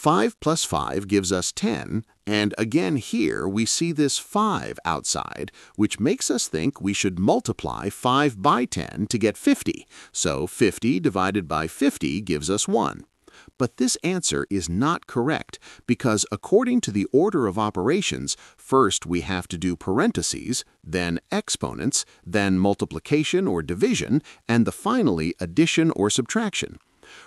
5 plus 5 gives us 10, and again here we see this 5 outside, which makes us think we should multiply 5 by 10 to get 50. So 50 divided by 50 gives us 1. But this answer is not correct because according to the order of operations, first we have to do parentheses, then exponents, then multiplication or division, and the finally addition or subtraction.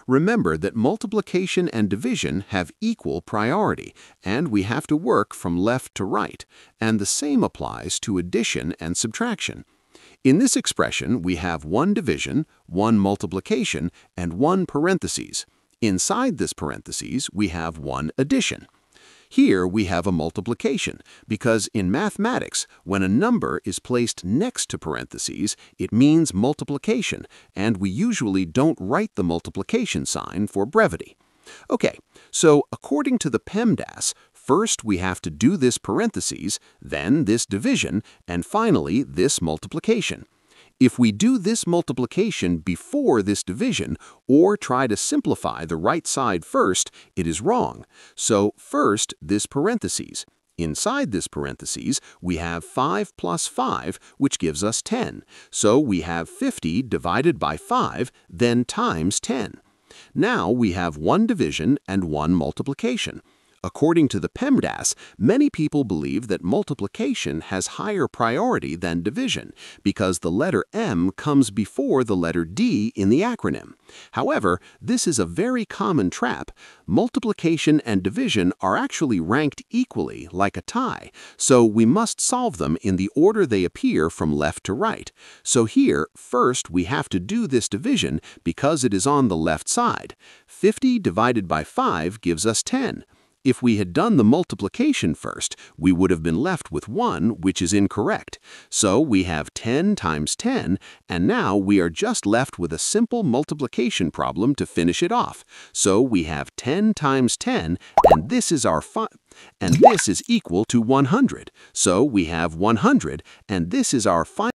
Remember that multiplication and division have equal priority, and we have to work from left to right, and the same applies to addition and subtraction. In this expression, we have one division, one multiplication, and one parentheses. Inside this parentheses, we have one addition. Here we have a multiplication, because in mathematics, when a number is placed next to parentheses, it means multiplication, and we usually don't write the multiplication sign for brevity. Okay, so according to the PEMDAS, first we have to do this parentheses, then this division, and finally this multiplication. If we do this multiplication before this division or try to simplify the right side first, it is wrong. So first, this parentheses. Inside this parentheses, we have 5 plus 5, which gives us 10. So we have 50 divided by 5, then times 10. Now we have one division and one multiplication. According to the PEMDAS, many people believe that multiplication has higher priority than division because the letter M comes before the letter D in the acronym. However, this is a very common trap. Multiplication and division are actually ranked equally, like a tie, so we must solve them in the order they appear from left to right. So here, first we have to do this division because it is on the left side. 50 divided by 5 gives us 10. If we had done the multiplication first, we would have been left with 1, which is incorrect. So we have 10 times 10, and now we are just left with a simple multiplication problem to finish it off. So we have 10 times 10, and this is our and this is equal to 100. So we have 100, and this is our final